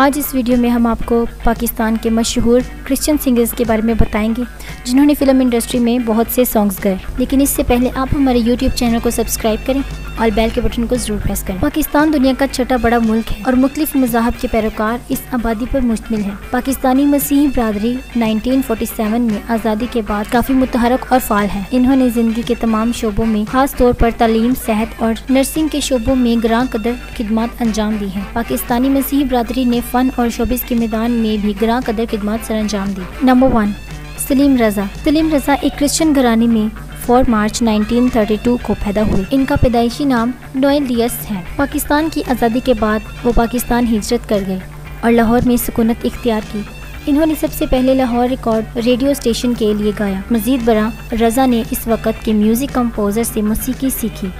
आज इस वीडियो में हम आपको पाकिस्तान के मशहूर क्रिश्चियन सिंगर्स के बारे में बताएँगे, जिन्होंने फ़िल्म इंडस्ट्री में बहुत से सॉन्ग्स गए। लेकिन इससे पहले आप हमारे यूट्यूब चैनल को सब्सक्राइब करें और बेल के बटन को ज़रूर प्रेस करें। पाकिस्तान दुनिया का छठा बड़ा मुल्क है और मुख्तलिफ़ मजाहब के पैरोकार इस आबादी पर मुश्तमिल है। पाकिस्तानी मसीह बरदरी 1947 में आज़ादी के बाद काफ़ी मुतहरक और फाल है। इन्होंने ज़िंदगी के तमाम शोबों में खास तौर पर तालीम, सेहत और नर्सिंग के शोबों में ग्रां कदर खिदमत अंजाम दी है। पाकिस्तानी मसीह बरदरी ने फ़न और शोबिस के मैदान में भी ग्रां कदर खिदमत सर अंजाम दी। Number one, Salim Raza. Salim Raza एक क्रिश्चियन घरानी में 4 मार्च 1932 को पैदा हुए। इनका पैदाइशी नाम नोएल दियस है। पाकिस्तान की आज़ादी के बाद वो पाकिस्तान हिजरत कर गए और लाहौर में सुकूनत इख्तियार की। इन्होंने सबसे पहले लाहौर रिकॉर्ड रेडियो स्टेशन के लिए गाया। मजीद बरा रजा ने इस वक्त के म्यूज़िक कंपोज़र से मौसीकी सीखी,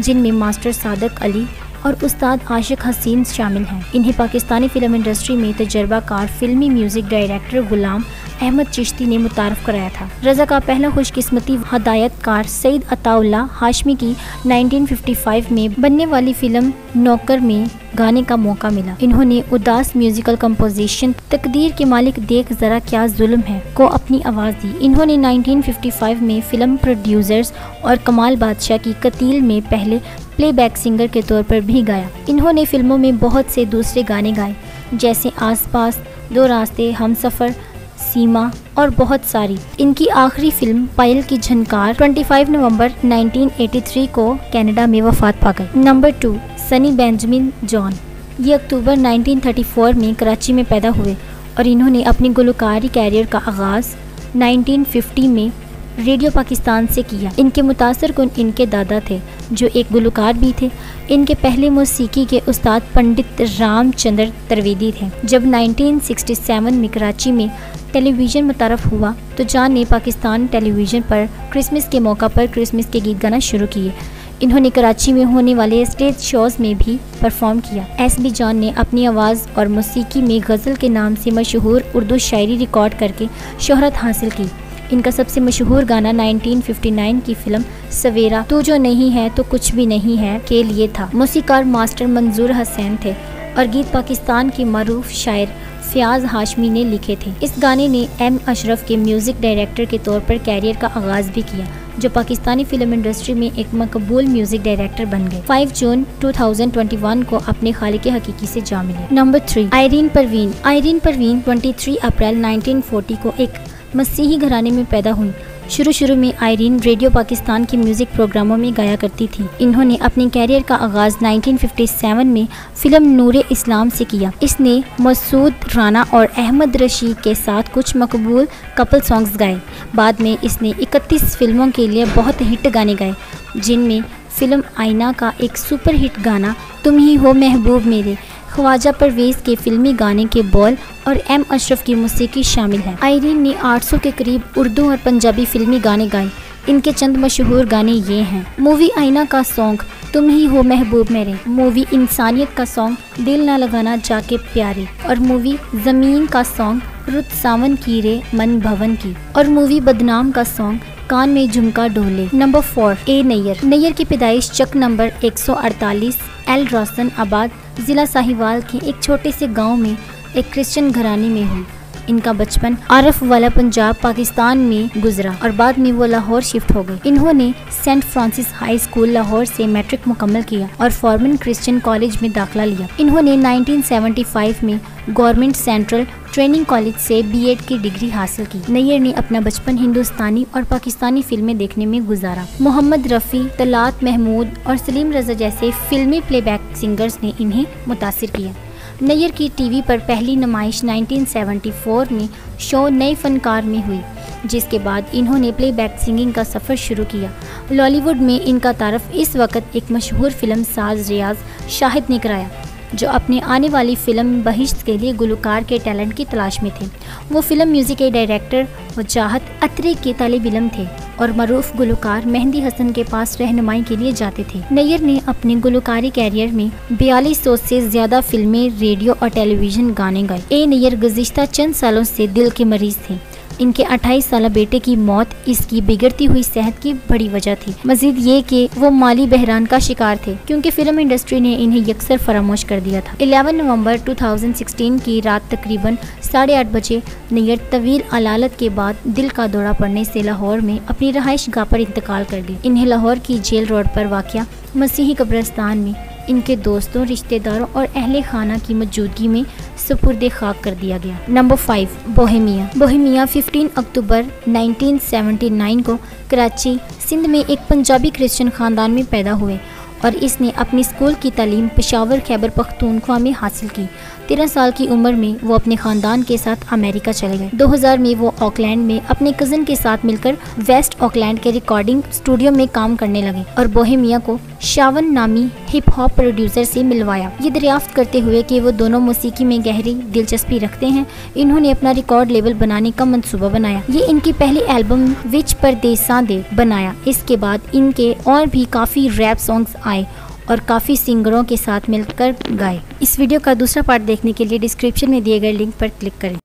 जिनमें मास्टर सादक अली और उस्ताद आशिक हसीन शामिल हैं। इन्हें पाकिस्तानी फ़िल्म इंडस्ट्री में तजर्बाकार फिल्मी म्यूज़िक डायरेक्टर गुलाम अहमद चिश्ती ने मुतारफ़ कराया था। रजा का पहला खुशकिस्मती हदायतकार सईद अताउल्ला हाशमी की 1955 में बनने वाली फ़िल्म नौकर में गाने का मौका मिला। इन्होंने उदास म्यूजिकल कंपोजिशन, तकदीर के मालिक देख जरा क्या जुल्म है, को अपनी आवाज़ दी। इन्होंने 1955 में फ़िल्म प्रोड्यूसर्स और कमाल बादशाह की कतील में पहले प्लेबैक सिंगर के तौर पर भी गाया। इन्होंने फ़िल्मों में बहुत से दूसरे गाने गाए, जैसे आस पास दो रास्ते हम सफ़र सीमा और बहुत सारी। इनकी आखिरी फ़िल्म, पायल की झनकार 25 नवंबर 1983 को कनाडा में वफात पा गई। Number two Sunny Benjamin, John. ये अक्टूबर 1934 में कराची में पैदा हुए और इन्होंने अपनी गुलकारी कैरियर का आगाज़ 1950 में रेडियो पाकिस्तान से किया। इनके मुतासर कन इनके दादा थे, जो एक गुलकार भी थे। इनके पहले मौसीकी के उस्ताद पंडित रामचंद्र तरवेदी थे। जब 1967 में कराची में टेलीविज़न मुतारफ़ हुआ तो जान ने पाकिस्तान टेलीविज़न पर क्रिसमस के मौका पर क्रिसमस के गीत गाना शुरू किए। इन्होंने कराची में होने वाले स्टेज शोज़ में भी परफॉर्म किया। एस बी जॉन ने अपनी आवाज़ और मौसीकी में गज़ल के नाम से मशहूर उर्दू शायरी रिकॉर्ड करके शोहरत हासिल की। इनका सबसे मशहूर गाना 1959 की फ़िल्म सवेरा। तू जो नहीं है तो कुछ भी नहीं है के लिए था। मौसीकार मास्टर मंजूर हसैन थे और गीत पाकिस्तान के मरूफ शायर फयाज हाशमी ने लिखे थे। इस गाने ने एम अशरफ के म्यूज़िक डायरेक्टर के तौर पर कैरियर का आगाज़ भी किया, जो पाकिस्तानी फ़िल्म इंडस्ट्री में एक मकबूल म्यूज़िक डायरेक्टर बन गए। 5 जून 2021 को अपने खाली के हकीकी से जा मिले। Number three, Irene Parveen. Irene Parveen 23 April 1940 को एक मसीही घराने में पैदा हुई। शुरू शुरू में आयरीन रेडियो पाकिस्तान के म्यूज़िक प्रोग्रामों में गाया करती थी। इन्होंने अपने कैरियर का आगाज़ 1957 में फ़िल्म नूर इस्लाम से किया। इसने मसूद राना और अहमद रशीद के साथ कुछ मकबूल कपल सॉन्ग्स गाए। बाद में इसने 31 फ़िल्मों के लिए बहुत हिट गाने गाए, जिनमें फ़िल्म आईना का एक सुपर हिट गाना, तुम ही हो महबूब मेरे, ख्वाजा परवेज़ के फिल्मी गाने के बोल और एम अशरफ की मौसीकी शामिल है। आयरीन ने 800 के करीब उर्दू और पंजाबी फिल्मी गाने गाए। इनके चंद मशहूर गाने ये हैं। मूवी आईना का सॉन्ग, तुम ही हो महबूब मेरे। मूवी इंसानियत का सॉन्ग, दिल ना लगाना जाके प्यारे। और मूवी ज़मीन का सॉन्ग, रुत सावन की रे मन भवन की। और मूवी बदनाम का सॉन्ग, कान में झुमका डोले। Number four, A Nayyar. Nayyar की पैदाइश चक नंबर 148 एल रोशन आबाद, ज़िला साहिवाल के एक छोटे से गाँव में एक क्रिश्चियन घराने में हुई इनका बचपन आरफ वाला पंजाब पाकिस्तान में गुजरा और बाद में वो लाहौर शिफ्ट हो गए। इन्होंने Saint Francis high school Lahore से मैट्रिक मुकम्मल किया और फॉर्मन क्रिश्चियन कॉलेज में दाखिला लिया। इन्होंने 1975 में गवर्नमेंट सेंट्रल ट्रेनिंग कॉलेज से बीएड की डिग्री हासिल की। नैयर ने अपना बचपन हिंदुस्तानी और पाकिस्तानी फ़िल्में देखने में गुजारा। मोहम्मद रफ़ी तलात महमूद और सलीम रजा जैसे फिल्मी प्लेबैक सिंगर्स ने इन्हें मुतासर किया। नैयर की टीवी पर पहली नुमाइश 1974 में शो नए फनकार में हुई, जिसके बाद इन्होंने प्लेबैक सिंगिंग का सफ़र शुरू किया। लॉलीवुड में इनका तारफ़ इस वक्त एक मशहूर फ़िल्म साज रियाज शाहिद ने कराया। जो अपने आने वाली फ़िल्म बहिश्त के लिए गुलकार के टैलेंट की तलाश में थे। वो फ़िल्म म्यूज़िक के डायरेक्टर वजाहत अतरे के तालब इलम थे और मरूफ गुलकार मेहंदी हसन के पास रहनुमाई के लिए जाते थे। नैयर ने अपने गुलकारी कैरियर में बयालीस सौ से ज़्यादा फ़िल्में रेडियो और टेलीविज़न गाने गाए ए नैयर गुज्त चंद सालों से दिल के मरीज़ थे। इनके 28 साल बेटे की मौत इसकी बिगड़ती हुई सेहत की बड़ी वजह थी। मजीद ये कि वो माली बहरान का शिकार थे, क्योंकि फ़िल्म इंडस्ट्री ने इन्हें यकसर फरामोश कर दिया था। 11 नवंबर 2016 की रात तकरीबन साढ़े आठ बजे नैयर तवील अलालत के बाद दिल का दौरा पड़ने से लाहौर में अपनी रहाइश गाह पर इंतकाल कर गई इन्हें लाहौर की जेल रोड पर वाक़ मसीही कब्रस्तान में इनके दोस्तों, रिश्तेदारों और अहले खाना की मौजूदगी में सुपुर्द खाक कर दिया गया। नंबर फाइव बोहेमिया बोहेमिया 15 अक्टूबर 1979 को कराची, सिंध में एक पंजाबी क्रिश्चियन ख़ानदान में पैदा हुए और इसने अपनी स्कूल की तालीम पेशावर खैबर पख्तूनख्वा में हासिल की। तेरह साल की उम्र में वो अपने खानदान के साथ अमेरिका चले गए। 2000 में वो ऑकलैंड में अपने कज़न के साथ मिलकर वेस्ट ऑकलैंड के रिकॉर्डिंग स्टूडियो में काम करने लगे और बोहेमिया को शावन नामी हिप हॉप प्रोड्यूसर से मिलवाया। ये दरियाफ्त करते हुए कि वो दोनों मौसीकी में गहरी दिलचस्पी रखते हैं, इन्होंने अपना रिकॉर्ड लेबल बनाने का मंसूबा बनाया। ये इनकी पहली एल्बम विच परदेसा दे बनाया। इसके बाद इनके और भी काफ़ी रैप सॉन्ग्स आए और काफ़ी सिंगरों के साथ मिलकर गाए। इस वीडियो का दूसरा पार्ट देखने के लिए डिस्क्रिप्शन में दिए गए लिंक पर क्लिक करें।